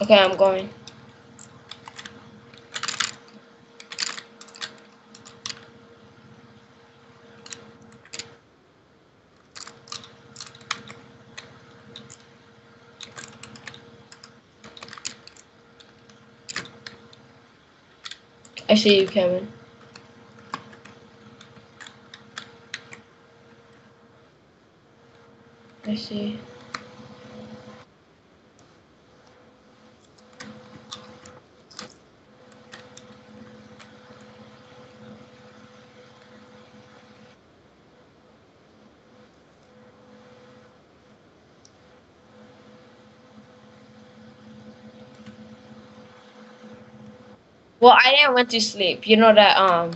Okay, I'm going. I see you, Kevin. I see. Well, I didn't went to sleep. You know that um.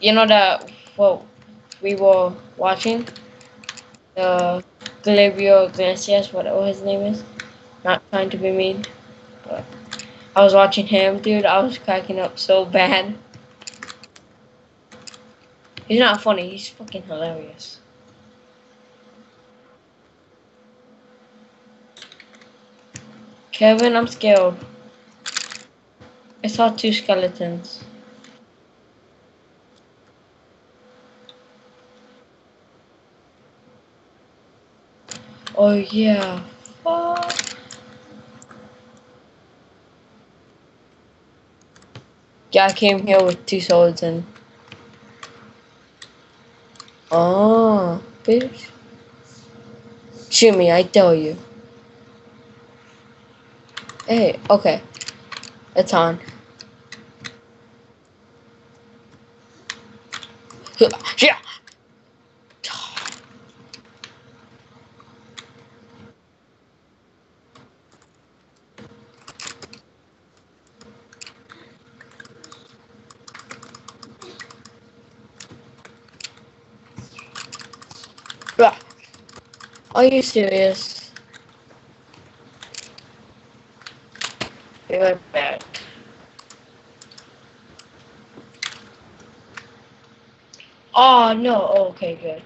You know that what we were watching the Gabriel Iglesias, whatever his name is. Not trying to be mean, but I was watching him, dude. I was cracking up so bad. He's not funny. He's fucking hilarious. Kevin, I'm scared. I saw two skeletons. Oh yeah. Fuck. Yeah, I came here with two swords and. Oh, bitch. Me, I tell you. Hey, okay. It's on. Yeah. Are you serious? You're bad. Oh no, oh, okay, good.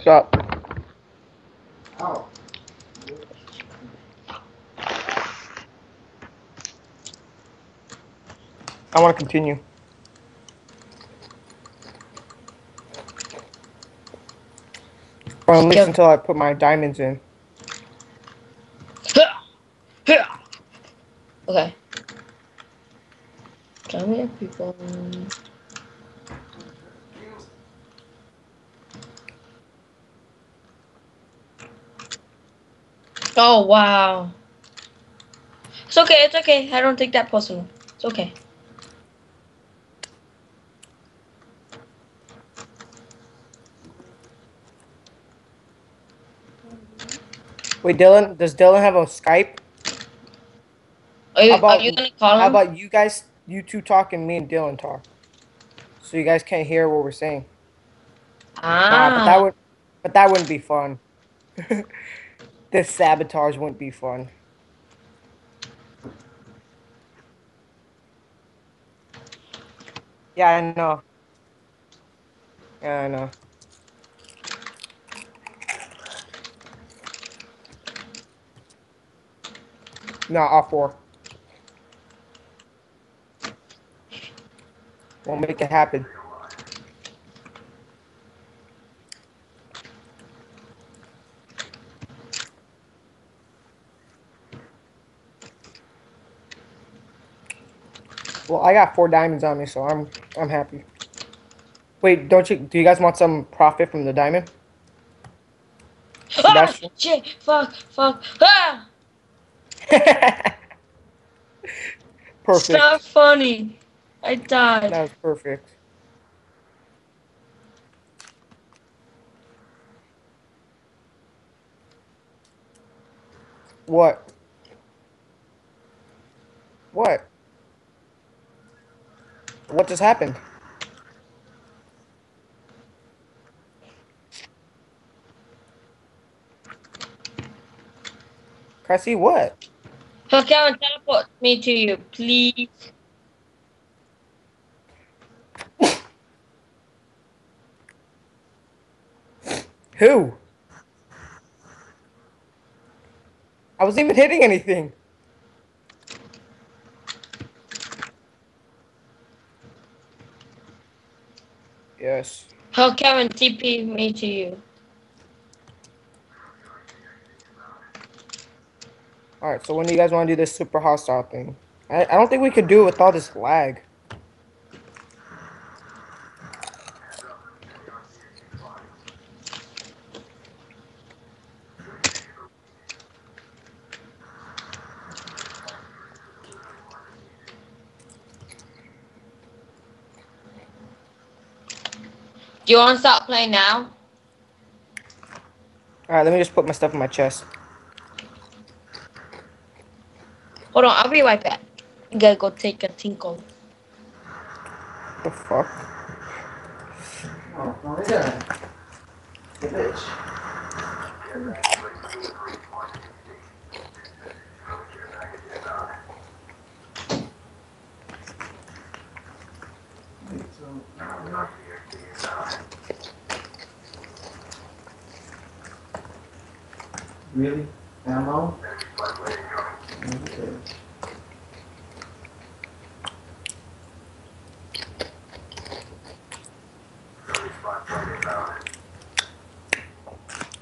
Stop. Oh. I want to continue. At least until I put my diamonds in. Okay. Come here, people. Oh wow. It's okay. It's okay. I don't take that personal. It's okay. Wait, Dylan, does Dylan have a Skype? Are you, How about- are you gonna call him? How about you guys, you two talk and me and Dylan talk? So you guys can't hear what we're saying. ah, Nah, but that would, but that wouldn't be fun. this sabotage wouldn't be fun. Yeah, I know. Yeah, I know. No, all four. Won't make it happen. Well, I got four diamonds on me, so I'm I'm happy. Wait, don't you? Do you guys want some profit from the diamond? ah, shit! Fuck! Fuck! Ah! perfect. It's not funny. I died. That was perfect. What? What? What just happened? Can I see what? So Kevin, teleport me to you, please. Who? I wasn't even hitting anything. Yes. Oh, Kevin, TP me to you. Alright, so when do you guys want to do this super hostile thing? I, I don't think we could do it with all this lag. Do you want to start playing now? Alright, let me just put my stuff in my chest. Hold on, I'll be right back. I gotta go take a tinkle. The fuck? Oh, no, they. The bitch. Really? Ammo?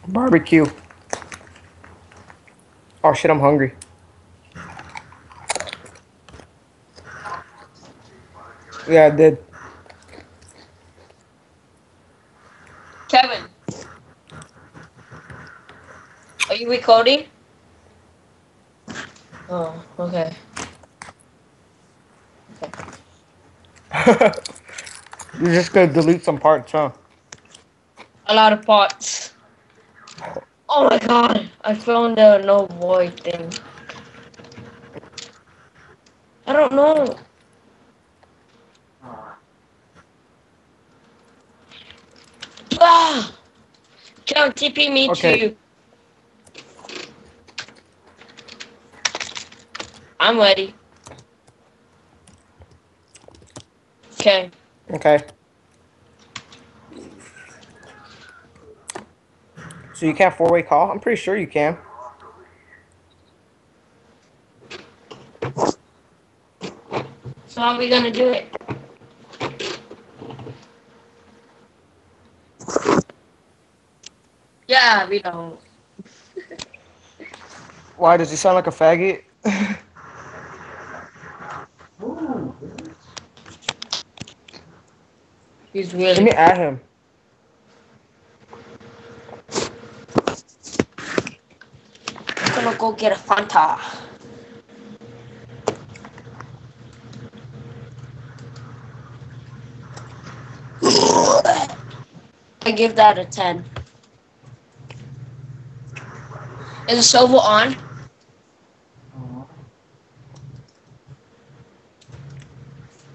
Barbecue. Oh shit, I'm hungry. Yeah, I did. Kevin. Are you recording? Oh, okay. okay. You're just gonna delete some parts, huh? A lot of parts. Oh my god, I found the no void thing. I don't know. Ah! Kevin, TP me Okay. too. I'm ready. Okay. Okay. So you can't four-way call? I'm pretty sure you can. So how are we gonna do it? Yeah, we don't. Why does he sound like a faggot? He's Let me add him. I'm gonna go get a Fanta. I give that a 10. Is the shovel on? oh,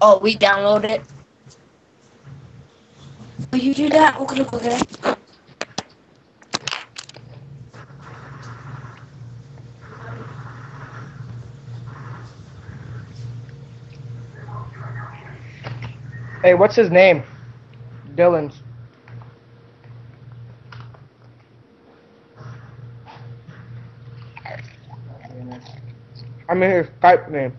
Oh, we download it. Oh, you do that? Okay, okay. Hey, what's his name? Dylan's. I mean his Skype name.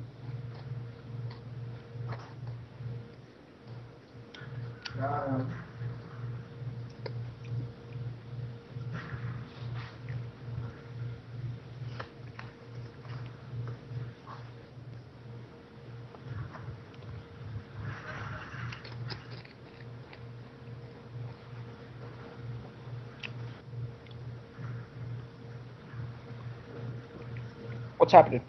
What's happening?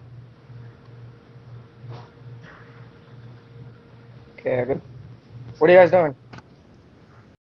Okay, good. What are you guys doing?